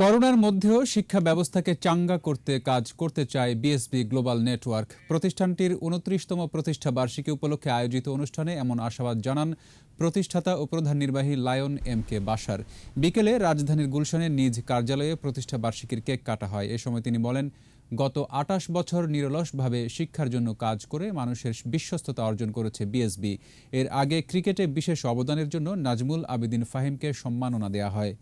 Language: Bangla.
করোনার মধ্যেও শিক্ষা ব্যবস্থাকে চাঙ্গা করতে কাজ করতে চায় বিএসবি গ্লোবাল নেটওয়ার্ক। প্রতিষ্ঠানটির উনত্রিশতম প্রতিষ্ঠা বার্ষিকী উপলক্ষে আয়োজিত অনুষ্ঠানে এমন আশাবাদ জানান প্রতিষ্ঠাতা ও প্রধান নির্বাহী লায়ন এম কে বাসার। বিকেলে রাজধানীর গুলশানের নিজ কার্যালয়ে প্রতিষ্ঠা বার্ষিকীর কেক কাটা হয়। এ সময় তিনি বলেন, গত আটাশ বছর নিরলসভাবে শিক্ষার জন্য কাজ করে মানুষের বিশ্বস্ততা অর্জন করেছে বিএসবি। এর আগে ক্রিকেটে বিশেষ অবদানের জন্য নাজমুল আবেদিন ফাহিমকে সম্মাননা দেয়া হয়।